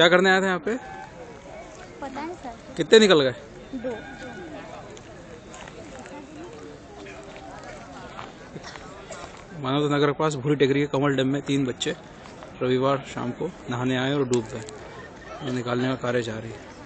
क्या करने आए थे यहाँ पे? पता नहीं सर। कितने निकल गए? दो। मानव नगर के पास भूरी टेकरी के कमल डैम में तीन बच्चे रविवार शाम को नहाने आए और डूब गए। निकालने का कार्य जारी है।